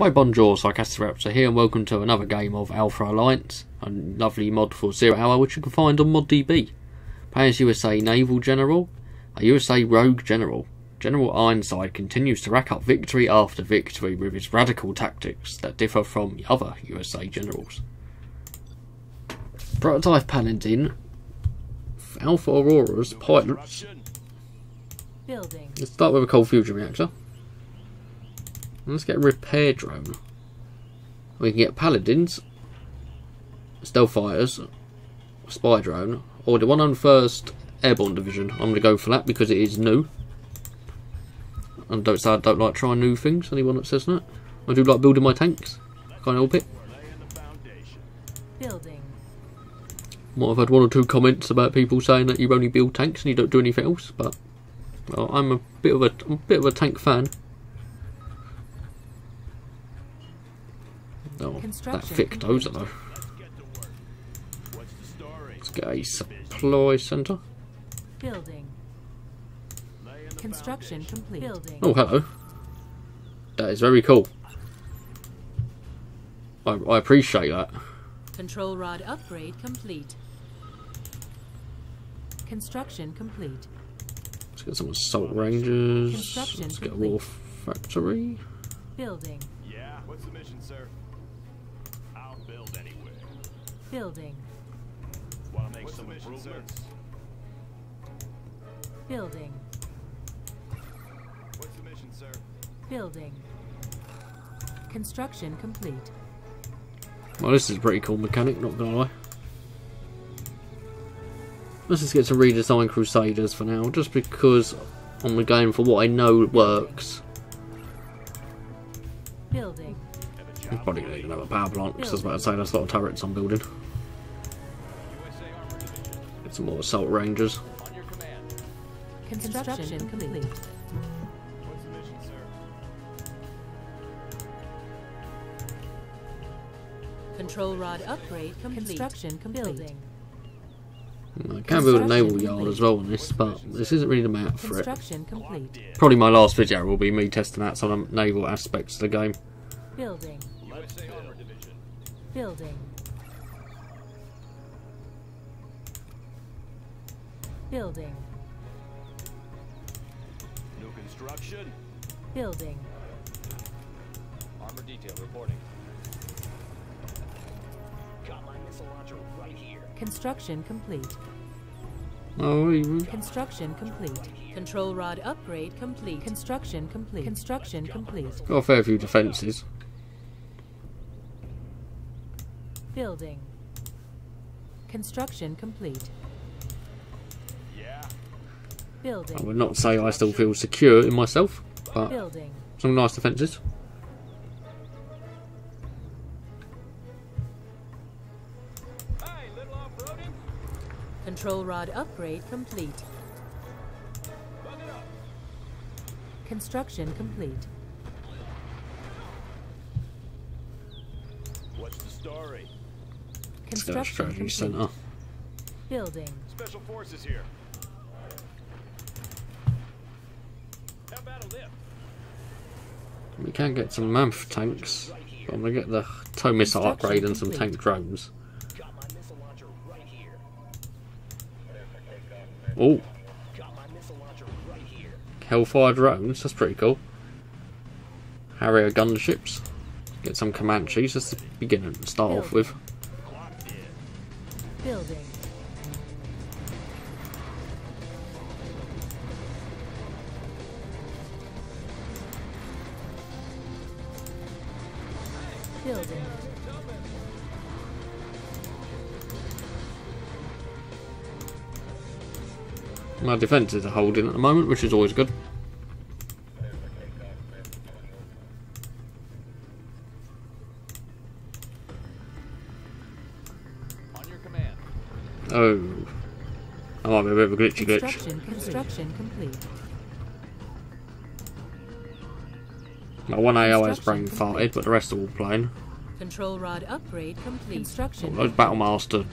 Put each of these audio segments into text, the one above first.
My bonjour, Sarcastic Raptor here, and welcome to another game of Alpha Alliance, a lovely mod for Zero Hour, which you can find on ModDB. Players USA Naval General, a USA Rogue General. General Ironside continues to rack up victory after victory with his radical tactics that differ from the other USA generals. Prototype Paladin, Alpha Aurora's pilots. Building. Let's start with a cold fusion reactor. Let's get a repair drone. We can get paladins, stealth fighters, spy drone, or the 101st Airborne Division. I'm going to go for that because it is new. And don't say I don't like trying new things. Anyone that says that, I do like building my tanks. Can't help it. Building. Might have had one or two comments about people saying that you only build tanks and you don't do anything else, but well, I'm a bit of a, I'm a bit of a tank fan. Oh, that thick complete. dozer though. Let's get a supply centre. Building. Construction complete. Building. Oh, hello. That is very cool. I, I appreciate that. Control rod upgrade complete. Construction complete. Let's get some assault rangers. Construction Let's get a complete. war factory. Building. Yeah, what's the mission, sir? I'll build anywhere. Building. Want to make some improvements? Building. What's the mission, sir? Building. Construction complete. Well, this is a pretty cool mechanic, not gonna lie. Let's just get some redesign Crusaders for now, just because I'm going for what I know works. Building. I'm probably going to need another power plant, because I was about to say that's a lot of turrets I'm building. Get some more assault rangers. On your command. Construction complete. What's the mission, sir? Control rod upgrade complete. Construction complete. Building. Hmm, I can build a naval Construction yard as well on this, but this isn't really the map for it. Complete. Probably my last video will be me testing out some of the naval aspects of the game. Building. USA Armor Division. Building. Building. New construction. Building. Armor detail reporting. Got my missile launcher right here. Construction complete. Oh, even- Construction complete. Control rod upgrade complete. Construction complete. Construction complete. got a fair few defences. Building. Construction complete. Yeah. I would not say I still feel secure in myself, but Building. some nice defences. Hey, little off-roading. Control rod upgrade complete. Bug it up. Construction complete. What's the story? Let's get a Construction strategy complete. centre. Building. Special forces here. How about a lift? We can get some MAMF tanks. I'm to get the tow missile upgrade and some tank drones. Got my missile launcher right here. Oh, Got my missile launcher right here. Hellfire drones, that's pretty cool. Harrier gunships. Get some Comanches, that's the beginning to start off with. Clocked in. Building. Building. My defences are holding at the moment, which is always good. On your command. Oh. I might be a bit of a glitchy glitch. Construction. Construction complete. My one AO has Construction brain farted, but the rest are all playing. Control rod upgrade complete. Oh, Construction. those Battlemaster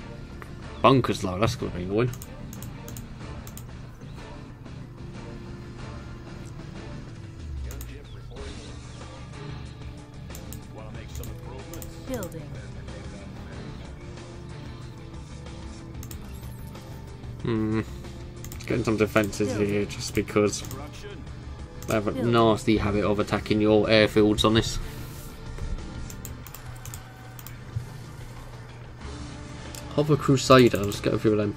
bunkers though, that's gonna be annoying. Some defences here just because they have a nasty habit of attacking your airfields on this. Hover Crusader, let's get a few of them.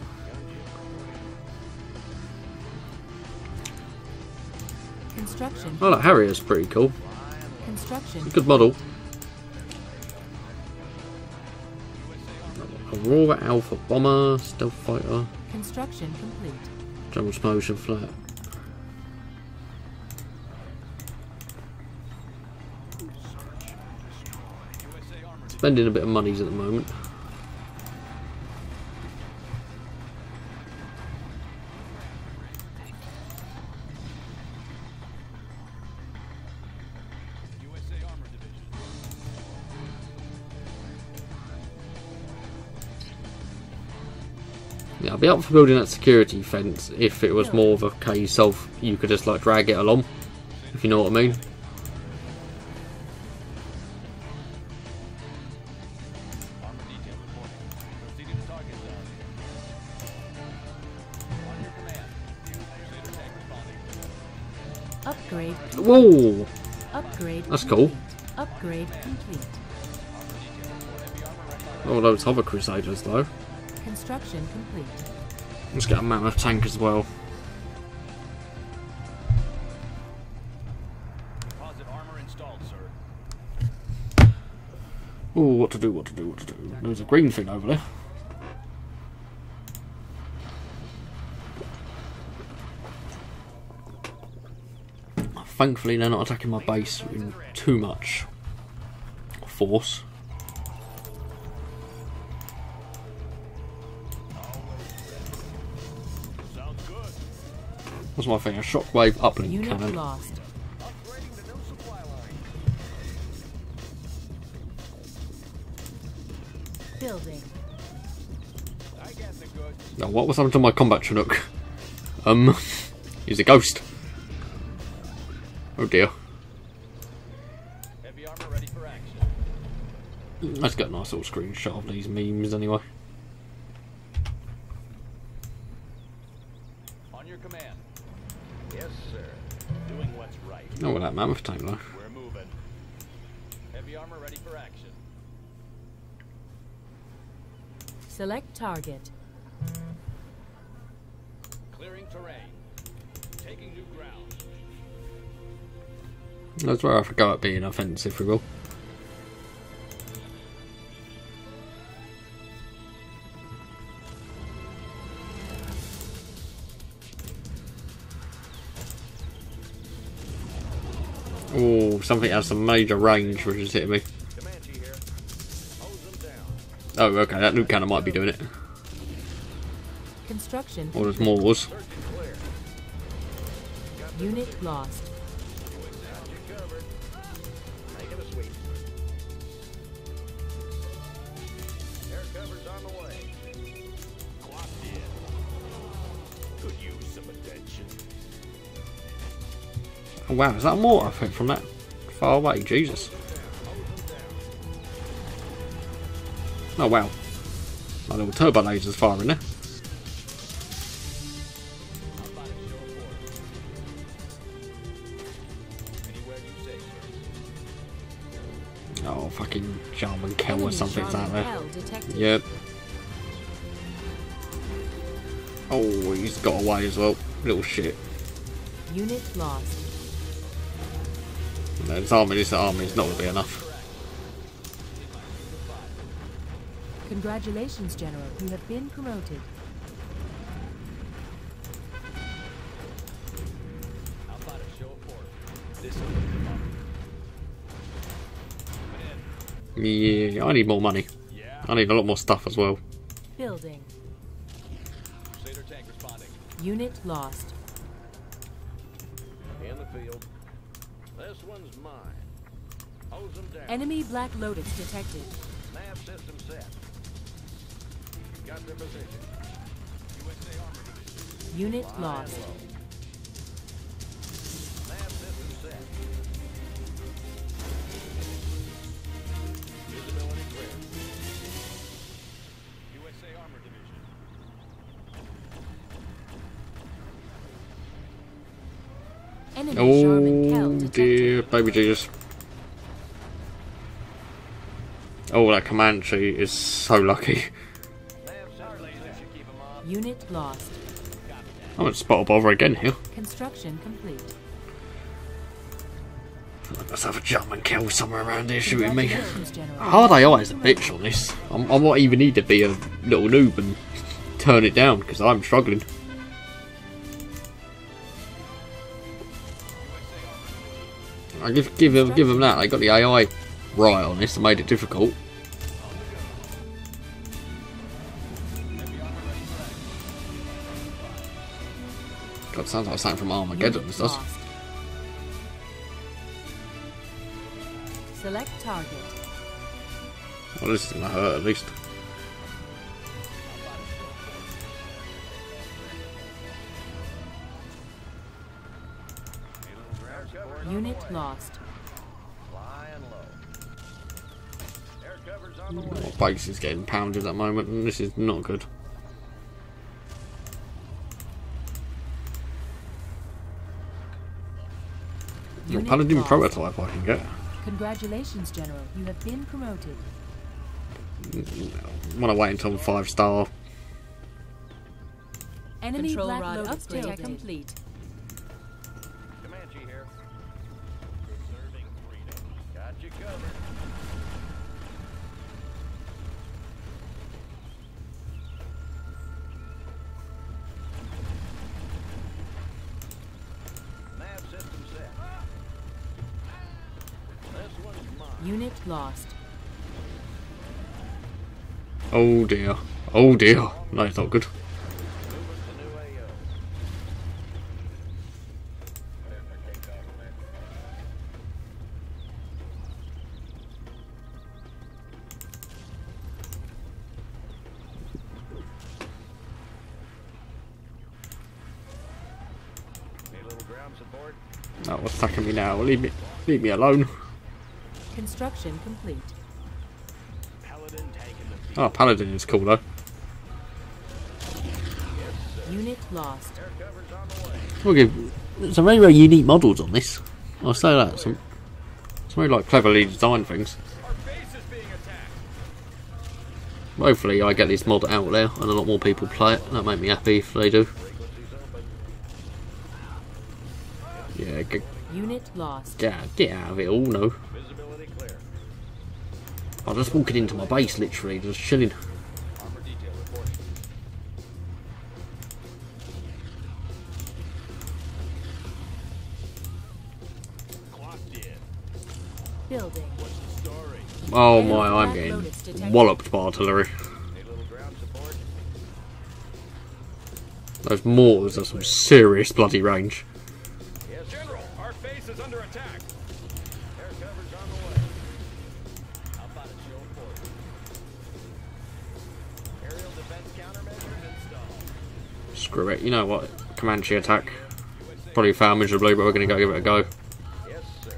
Construction. Oh, that Harrier's pretty cool. Construction. Good model. Aurora Alpha Bomber, Stealth Fighter, Construction complete. General Motion Flat. Spending a bit of monies at the moment. Yeah, I'd be up for building that security fence if it was more of a case of you could just like drag it along, if you know what I mean. Armor detail reporting. Proceeding to target zone. On your command. Crusader tank responding. Upgrade. Whoa! Upgrade. That's cool. Upgrade complete. Oh, those hover crusaders though. Construction complete. Let's get a mammoth tank as well. Composite armor installed, sir. Oh, what to do, what to do, what to do. There's a green thing over there. Thankfully, they're not attacking my base in too much force. What's my thing? A shockwave uplink Unit cannon. lost. Upgrading the new. Building. I got the goods. Now, what was happening to my combat Chinook? Um, he's a ghost. Oh dear. Heavy armor ready for action. Let's get a nice little screenshot of these memes anyway. On your command. Yes, sir. Doing what's right. Oh, well, that mammoth tank though. We're moving. Heavy armor ready for action. Select target. Clearing terrain. Taking new ground. That's where I have to go at being offensive, if we will. Something has some major range which is hitting me. Comanche here. Hose them down. Oh, okay, that new cannon might be doing it. Construction. Or there's more was. Search and clear. Unit lost. Got you covered. Making a sweep. Air cover's on the way. Clocked in. Could use some attention. Oh, wow, is that mortar I think from that far away? Jesus. Oh, wow. My little turbo laser's firing there. How about a show of force? Anywhere you say, sir. Oh, fucking Jarmen Kell or something's out there. Yep. Oh, he's got away as well. Little shit. Unit lost. No, this army, this army is not going to be enough. Congratulations, General. You have been promoted. How about a show of force? This will put them up. Coming in. Yeah, I need more money. I need a lot more stuff as well. Building. Crusader tank responding. Unit lost. In the field. This one's mine. Hose them down. Enemy Black Lotus detected. Nav system set. Got their position. USA Division. Unit lost. Baby Jesus. Oh, that Comanche is so lucky. Unit lost. I'm gonna spot a bother again here. Construction complete. Let's have a jump and kill somewhere around here shooting me. Hard AI is a bitch on this. I'm, I might even need to be a little noob and turn it down because I'm struggling. I give give them give them that. They got the AI right on this and made it difficult. God, sounds like something from Armageddon. This does. Select target. Well, this is gonna hurt at least. Lost. Flying low. Air cover's on the way. My base is getting pounded at the moment, and this is not good. Your Unit Paladin lost. prototype I can get. Congratulations, General. You have been promoted. I Want to wait until five star. Enemy Control Black rod Lotus upgrade complete. Unit lost. Oh dear. Oh dear. No, it's not good. Moving to new AO. Need a little ground support? Oh, what's attacking me now? Leave me, leave me alone. Construction complete. Paladin taking the. Oh, Paladin is cool though. Unit lost. Air cover's on the way. We'll give some very very unique models on this. I'll say that. Some, some very like cleverly designed things. Our base is being attacked. Hopefully, I get this mod out there and a lot more people play it. That make me happy if they do. Yeah, get, Unit lost. get, get out of it all, no. I'm just walking into my base, literally, just chilling. Armor detail reporting. Clocked in. Building. What's the story? Oh my, I'm getting walloped by artillery. Need a little ground support? Those mortars are some serious bloody range. Screw it. You know what? Comanche attack. Probably failed miserably, but we're going to go give it a go. Yes, sir.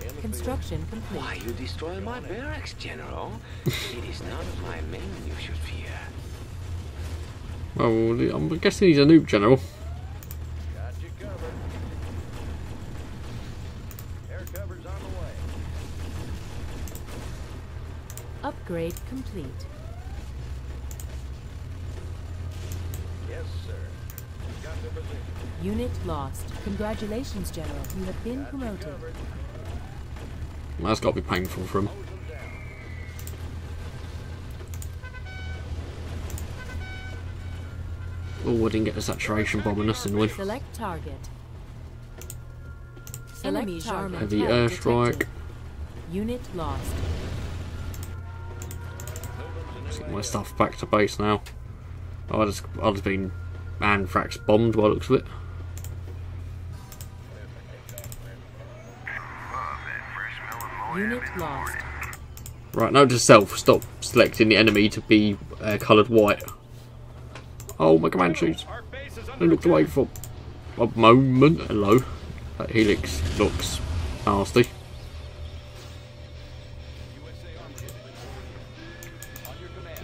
In the Construction complete. Why you destroy my barracks, General? it is not my men you should fear. Well, I'm guessing he's a noob general. Upgrade Got Unit lost. Congratulations, General. You have been promoted. Covered. That's got to be painful for him. Hose them down. Oh, I didn't get the saturation bomb and nothing with. Select target. Select target. Heavy airstrike. Unit lost. Let's get my stuff back to base now. I just, I just been anthrax bombed by the looks of it. Unit lost. Right, note to self, stop selecting the enemy to be uh, coloured white. Oh, my Comanches. Our base is I looked away for a moment. Hello. That helix looks nasty.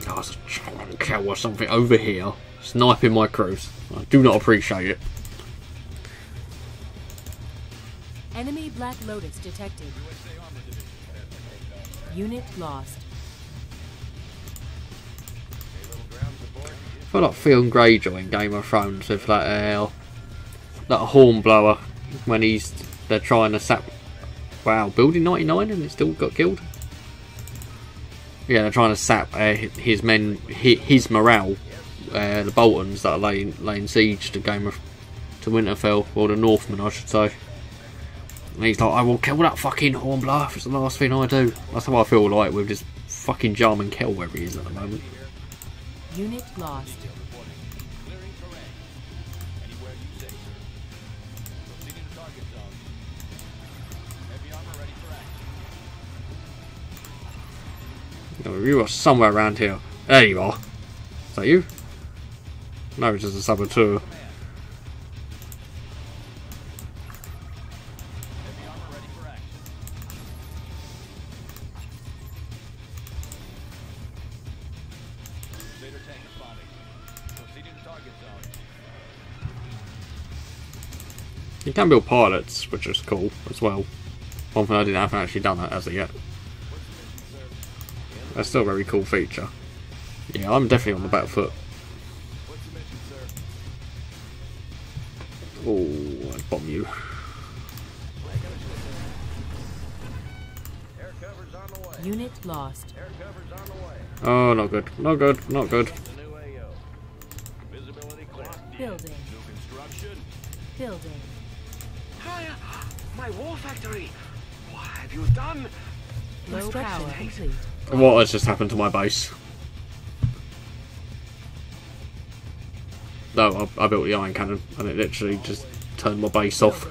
Oh, there's a German cow or something over here sniping my crews. I do not appreciate it. Enemy Black Lotus detected. Unit lost. I feel like Theon Greyjoy in Game of Thrones with that uh, that hornblower when he's they're trying to sap. Wow, building 99 and it still got killed. Yeah, they're trying to sap uh, his men, hi- his morale, uh, the Boltons that are laying laying siege to Game of to Winterfell, or the Northmen, I should say. And he's like, I will kill that fucking hornblower. if It's the last thing I do. That's how I feel like with this fucking Jarmen Kell wherever he is at the moment. Unit lost. No, you are somewhere around here. There you are. Is that you? No, it's just a saboteur. You can build pilots, which is cool as well. One thing I didn't haven't actually done that as of yet. That's still a very cool feature. Yeah, I'm definitely on the back foot. Oh, I bomb you. Air cover's on the way. Unit lost. Air cover's on the way. Oh, not good. Not good. Not good. The new AO. Visibility clear. Building. New construction. Building. Hiya! My war factory! What have you done? Low Construction power haste. complete. What has just happened to my base? No, I, I built the iron cannon, and it literally just turned my base off.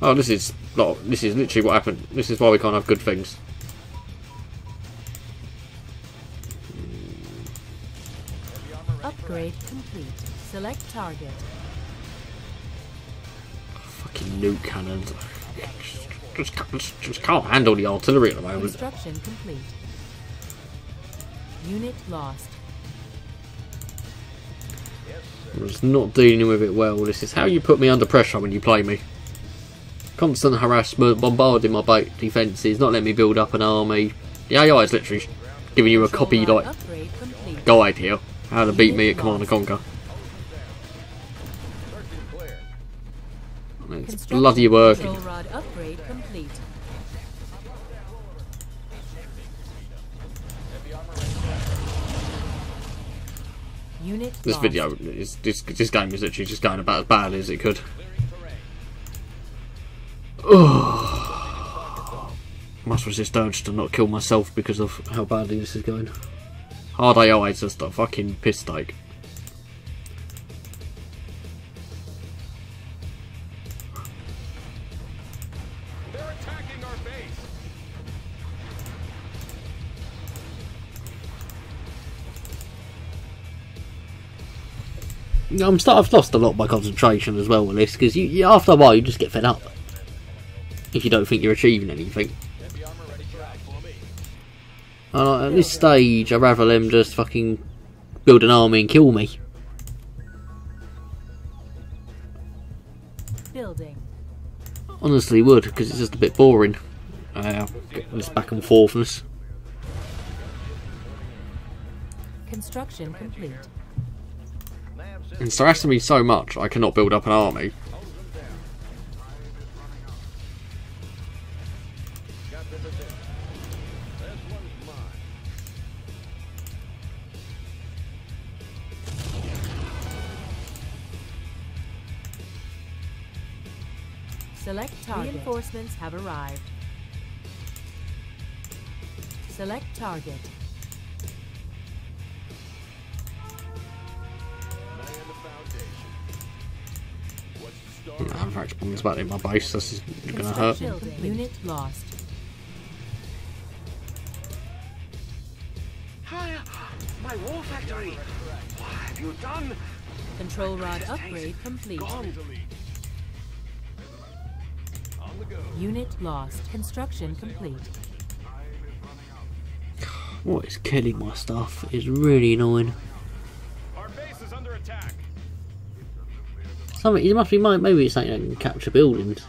Oh, this is not. This is literally what happened. This is why we can't have good things. Upgrade complete. Select target. Fucking nuke cannons. Just, just, just can't handle the artillery at the moment. Construction complete. Unit lost. I'm just not dealing with it well. This is how you put me under pressure when you play me. Constant harassment, bombarding my boat defences, not letting me build up an army. The AI is literally giving you a copy like guide here. How to beat me at Command and Conquer. It's bloody working. Control rod upgrade complete. Unit This video is this this game is literally just going about as bad as it could. Ugh. Must resist urge to not kill myself because of how badly this is going. Hard AI just a fucking piss take. I'm start, I've lost a lot of my concentration as well with this because after a while you just get fed up if you don't think you're achieving anything. Heavy armor ready for act for me. Uh, at this stage, I'd rather them just fucking build an army and kill me. Building. Honestly, would because it's just a bit boring. Uh, this back and forthness. Construction complete. Nav system It's harassing me so much I cannot build up an army. holds them down. Got the position. This one's mine. Select target. Reinforcements have arrived. Select target. What's the story? Anthrax bombs back in my base. This is gonna hurt. Unit lost. Hiya! My war factory! What have you done? Control rod upgrade complete. Gone. On the go. Unit lost. Construction complete. What is killing my stuff is really annoying. Something, it must be, maybe it's something that can capture buildings.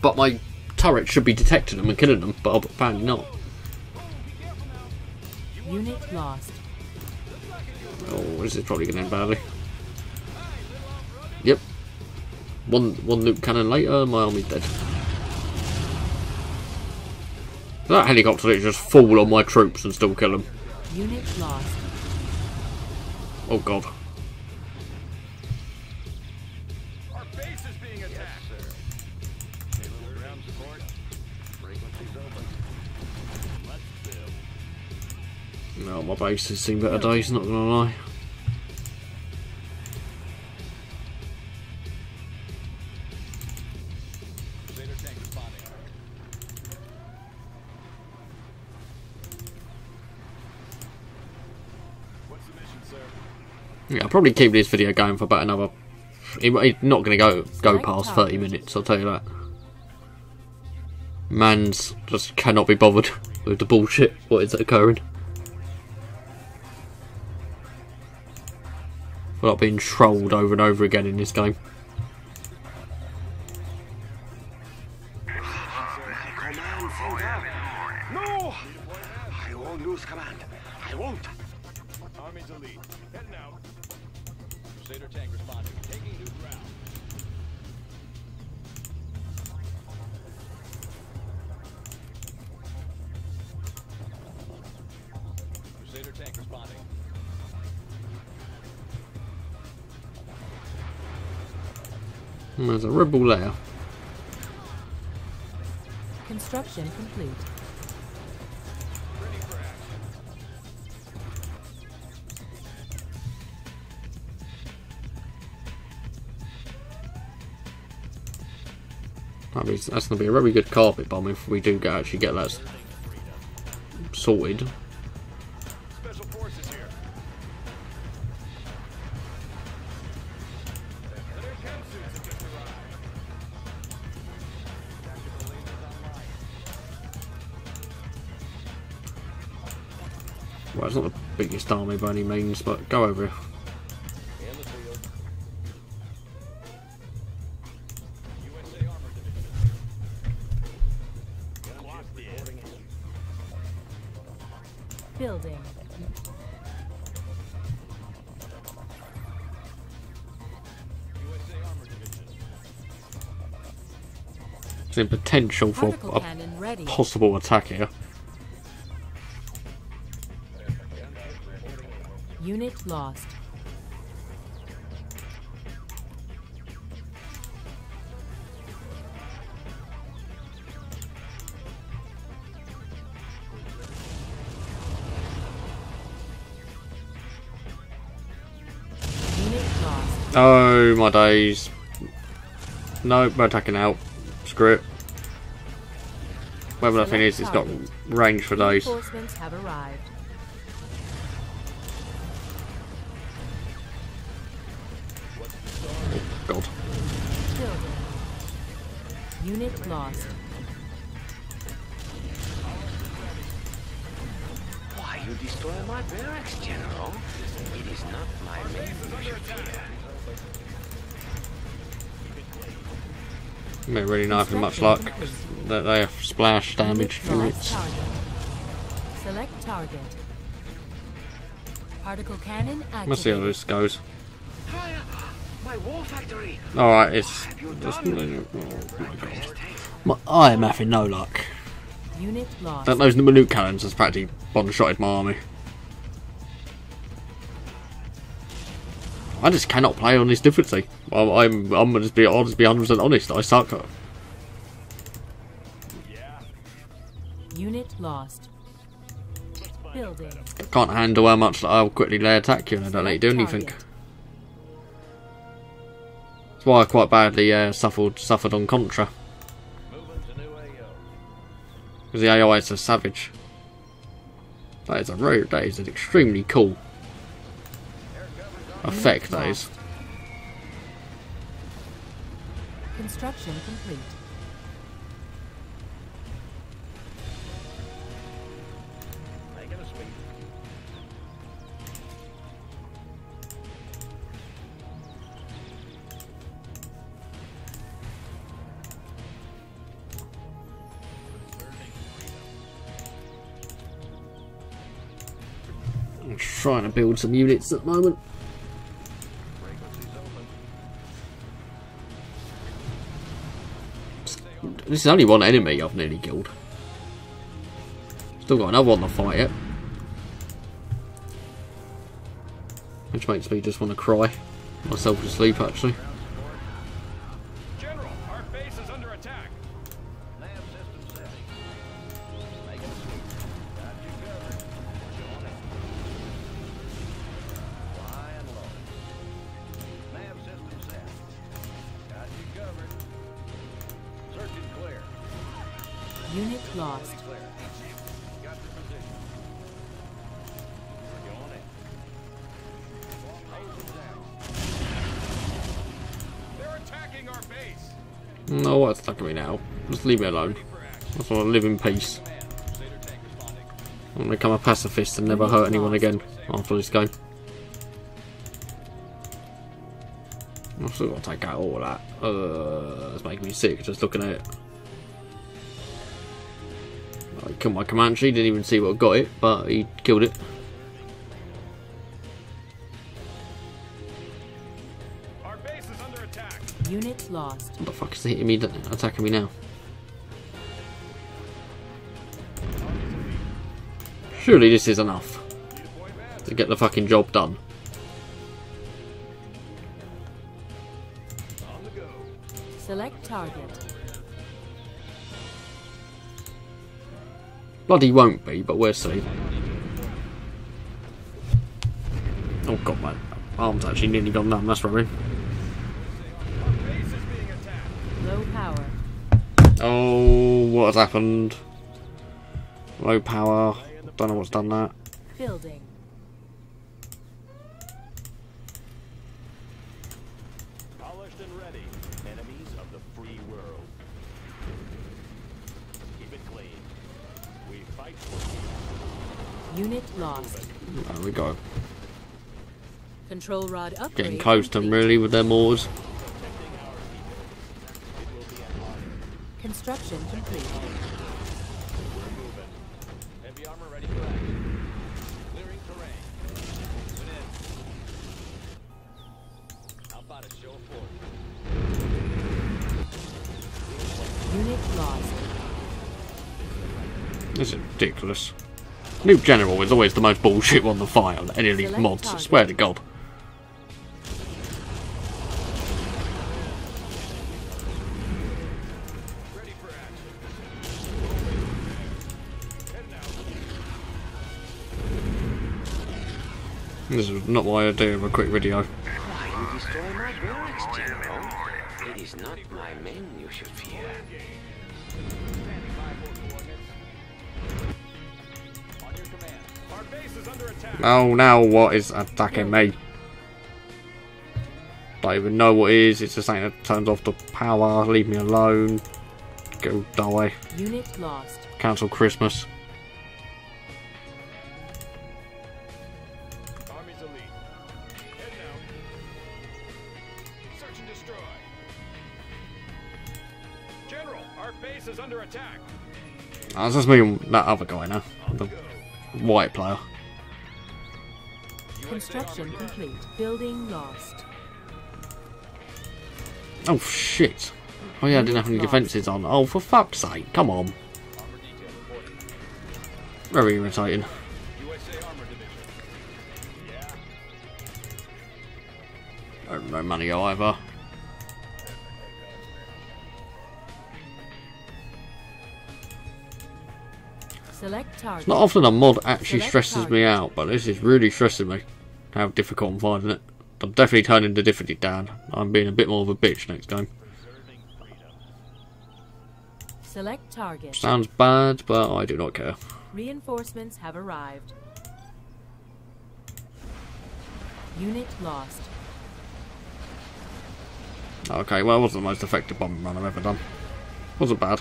But my turret should be detecting them and killing them, but apparently not. Unit lost. Oh, this is probably going to end badly. Yep. One one loop cannon later, my army's dead. That helicopter did just fall on my troops and still kill them. Unit lost. Oh god. Our base is being attacked. Naval ground support. Frequencies open. Let's build. No, my base has seen better days, not gonna lie. Probably keep this video going for about another. it- It's not going to go go past 30 minutes, I'll tell you that. Man's just cannot be bothered with the bullshit what is occurring. We're not being trolled over and over again in this game. Command. No! I won't lose command. I won't. Army's elite. Heading out. Crusader tank responding. Taking new ground. Crusader tank responding. There's a rebel there. Construction complete. That's going to be a very good carpet bomb if we do get, actually get that sorted. Special forces here. Their chem suits have just arrived. Tactical lasers online. Well, it's not the biggest army by any means, but go over Building. USA Armor Division. Potential for Particle a possible attack here. Unit lost. Oh my days. No, we're attacking out. Screw it. Whatever that thing is, it's got range for days. Reinforcements have arrived. Oh, God. Building. Unit lost. Why you destroy my barracks, General? It is not my men you should fear. May really not having much luck. They they have splash damage Unit lost units. Select target. Particle cannon activated. Let's see how this goes. My war factory! Alright, it's. Have you it's done? oh my god. My, I am having no luck. Unit lost. That those nuke cannons has practically one shotted my army. I just cannot play on this difficulty. Well, I'm I'm gonna just be I'll just be 100 percent honest. I suck. at- Yeah. Unit lost. Building. Can't handle how much I'll quickly lay attack you and I don't let you do anything. That's why I quite badly uh, suffered suffered on Contra Moving to new AO. because the AI is a savage. That is a very that is an extremely cool affect those. Construction complete. I'm trying to build some units at the moment. This is only one enemy I've nearly killed. Still got another one to fight it. Which makes me just want to cry myself to sleep actually. Just leave me alone. I just want to live in peace. Crusader tank responding. I want to become a pacifist and never hurt anyone again after this game. I've still got to take out all that. Uh, it's making me sick just looking at it. I killed my Comanche, didn't even see what got it, but he killed it. Our base is under attack. Unit lost. What the fuck is hitting me, attacking me now? Surely this is enough to get the fucking job done. On the go. Select target. Bloody won't be, but we'll see. Oh god, my arm's actually nearly gone numb, that's worrying. Our base is being attacked. Low power. Oh, what has happened? Low power. Don't know what's done that. Building. Polished and ready. Enemies of the free world. Keep it clean. We fight for Unit lost. There we go. Control rod upgrade. Getting close to them really with their moors. Construction complete. Ridiculous. New General is always the most bullshit one to fight on any of these mods, I swear to god. Ready for action. Heading out. This is not my idea of a quick video. Why you destroy my barracks, General? It is not my men you should fear. Oh, now what is attacking me? Don't even know what it is, it's just saying that turns off the power, leave me alone. Go die. Unit lost. Cancel Christmas. Army's elite. Heading out. Search and destroy. General, our base is under attack. Oh, it's just me that other guy now. White player. Construction complete. Building lost. Oh shit. Oh yeah, I didn't have any defences on. Oh, for fuck's sake, come on. Armor detail reporting. Very irritating. USA Armor Division. Yeah. I know money either. Target. Not often a mod actually Select stresses me out, but this is really stressing me. How difficult I'm finding it. I'm definitely turning the difficulty down. I'm being a bit more of a bitch next freedom. Select target. Sounds bad, but I do not care. Reinforcements have arrived. Unit lost. Okay, well, it wasn't the most effective bomb run I've ever done. Wasn't bad.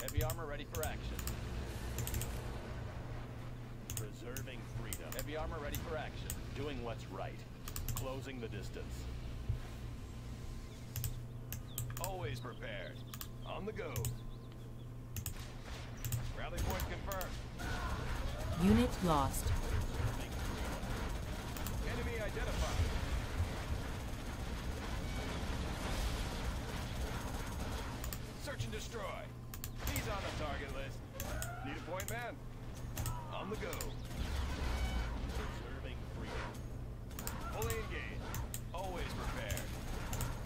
Heavy armor ready for action. Preserving freedom. Heavy armor ready for action. Doing what's right. Closing the distance. Always prepared. On the go. Rally point confirmed. Unit lost. Enemy identified. Search and destroy. He's on the target list. Need a point man? On the go.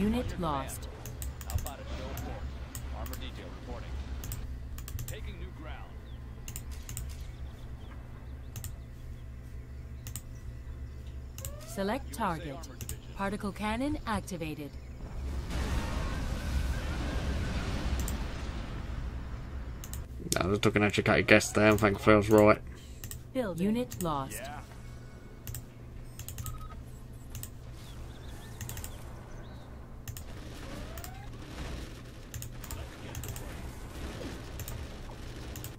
new lost. Select target. Particle cannon activated. I just took an educated guess there and thankfully I was right. Build unit lost. Yeah.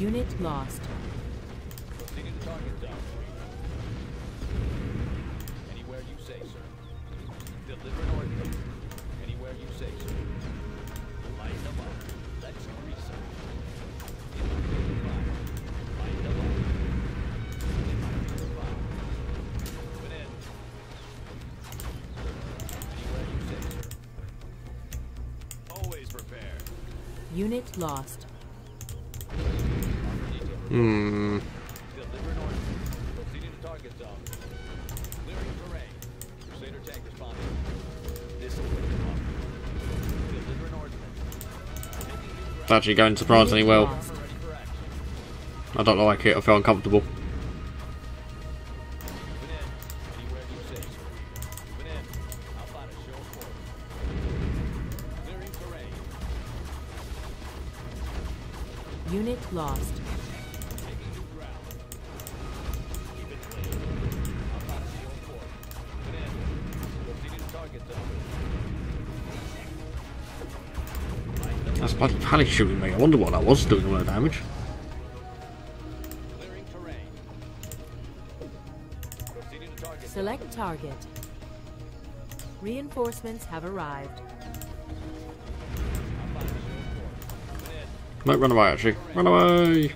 Unit lost. Taking new ground. It's hmm. actually going surprisingly well. Lost. Ready for action. I don't like it. I feel uncomfortable. bloody panic shooting me. I wonder what that was doing all the damage. Select target. Reinforcements have arrived. Might run away actually. Run away!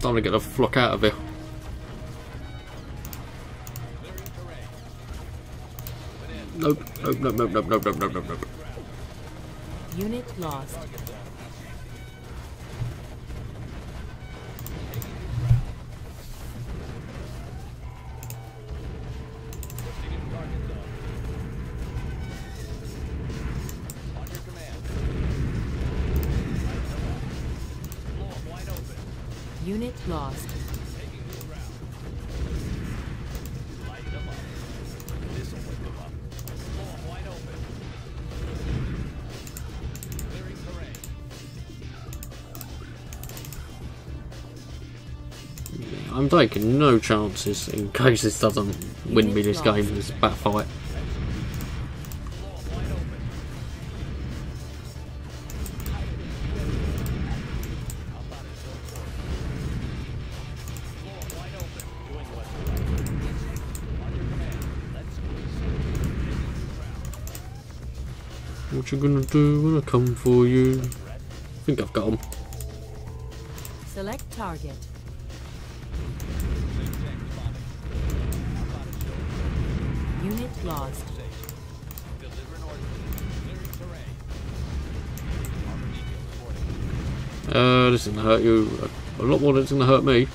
Time to get the flock out of here. Nope, nope, nope, nope, nope, nope, nope, nope, nope. Unit lost. I'm taking no chances in case this doesn't win me this game, this bat fight. What you gonna do when I come for you? I think I've got him. Select target. Reporting. Uh, this is gonna hurt you a, lot more than it's gonna hurt me.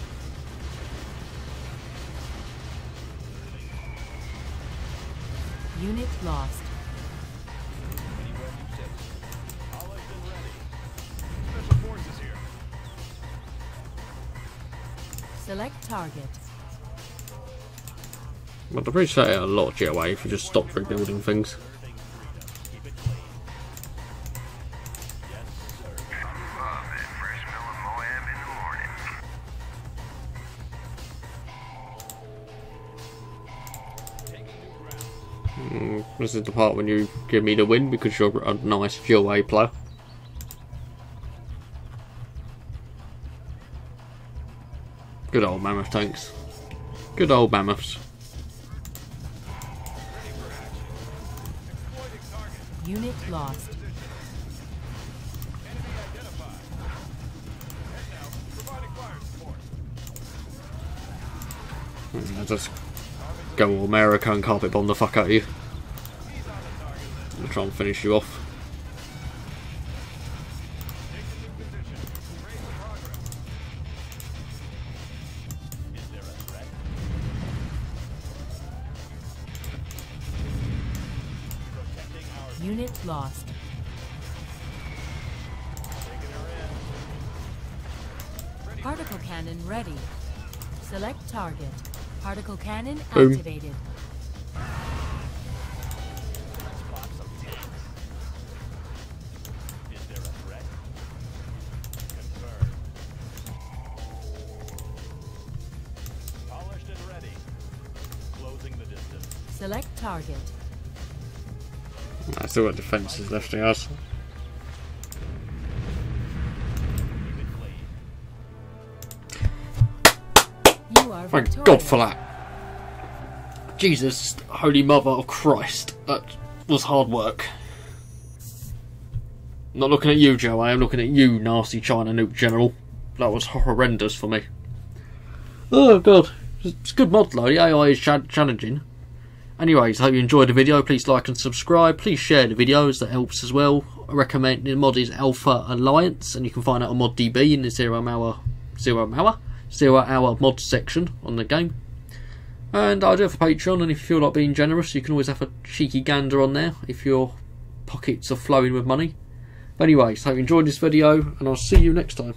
I'd appreciate a lot, of GLA, if you just stopped rebuilding things. Mm, This is the part when you give me the win because you're a nice GLA player. Good old mammoth tanks. Good old mammoths. Lost. I just go all America and carpet bomb the fuck out of you. I'll try and finish you off. Target. Particle cannon Boom. activated. Is there a threat? Confirmed. Polished and ready. Closing the distance. Select target. I still got defences left in us. God for that. Jesus, Holy Mother of Christ. That was hard work. Not looking at you, Joe. I am looking at you, nasty China nuke general. That was horrendous for me. Oh God, it's a good mod though. The AI is cha- challenging. Anyways, hope you enjoyed the video. Please like and subscribe. Please share the videos. That helps as well. I recommend the mod is Alpha Alliance, and you can find it on ModDB in the zero hour, zero hour, zero hour mod section on the game. And I do have a Patreon, and if you feel like being generous, you can always have a cheeky gander on there if your pockets are flowing with money. But anyways, hope you enjoyed this video, and I'll see you next time.